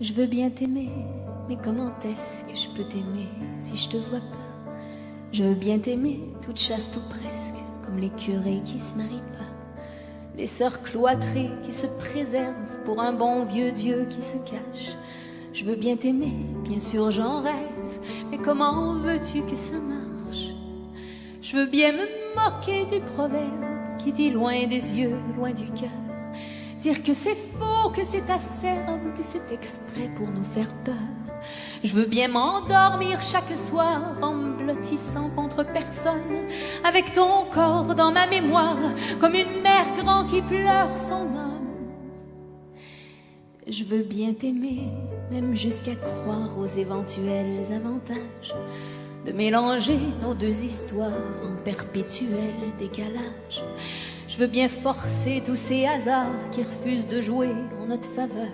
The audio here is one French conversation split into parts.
Je veux bien t'aimer, mais comment est-ce que je peux t'aimer si je te vois pas? Je veux bien t'aimer, toute chaste ou presque, comme les curés qui se marient pas, les sœurs cloîtrées qui se préservent pour un bon vieux Dieu qui se cache. Je veux bien t'aimer, bien sûr j'en rêve, mais comment veux-tu que ça marche? Je veux bien me moquer du proverbe qui dit loin des yeux, loin du cœur Dire que c'est faux, que c'est acerbe, que c'est exprès pour nous faire peur. Je veux bien m'endormir chaque soir en me blottissant contre personne, avec ton corps dans ma mémoire, comme une mère grand qui pleure son homme. Je veux bien t'aimer, même jusqu'à croire aux éventuels avantages de mélanger nos deux histoires en perpétuel décalage. Je veux bien forcer tous ces hasards qui refusent de jouer en notre faveur.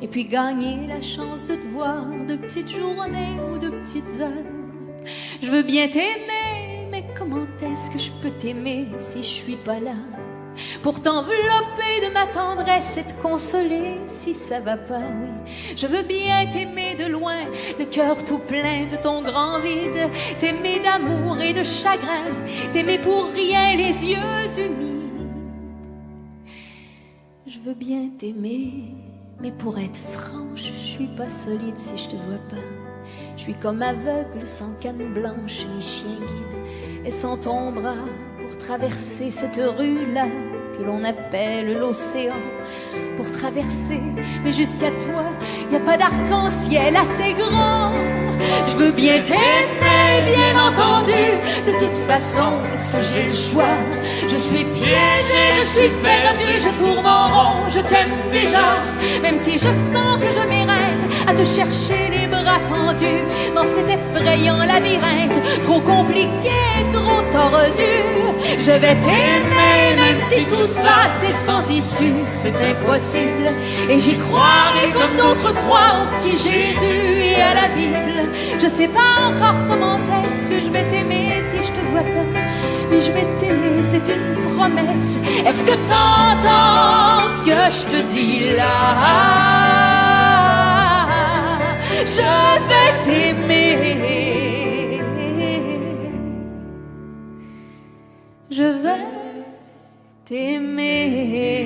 Et puis gagner la chance de te voir de petites journées ou de petites heures. Je veux bien t'aimer, mais comment est-ce que je peux t'aimer si je suis pas là? Pour t'envelopper de ma tendresse et te consoler si ça va pas, oui. Je veux bien t'aimer de loin, le cœur tout plein de ton grand vide, t'aimer d'amour et de chagrin, t'aimer pour rien les yeux humides. Je veux bien t'aimer, mais pour être franche, je suis pas solide si je te vois pas. Je suis comme aveugle sans canne blanche ni chien guide, et sans ton bras pour traverser cette rue-là que l'on appelle l'océan. Pour traverser, mais jusqu'à toi, y a pas d'arc-en-ciel assez grand. Je veux bien t'aimer, bien entendu. De toute façon, est-ce que j'ai le choix? Je suis piégée, je suis perdue, je tourne en rond, je t'aime déjà. Même si je sens que je m'érête à te chercher les bras tendus dans cet effrayant labyrinthe, trop compliqué, trop tordu. Je vais t'aimer, si tout ça c'est sans issue, c'est impossible. Et j'y croirai comme d'autres croient au petit Jésus et à la Bible. Je sais pas encore comment est-ce que je vais t'aimer si je te vois pas. Mais je vais t'aimer, c'est une promesse. Est-ce que t'entends ce que je te dis là? Je vais t'aimer. Je vais temer.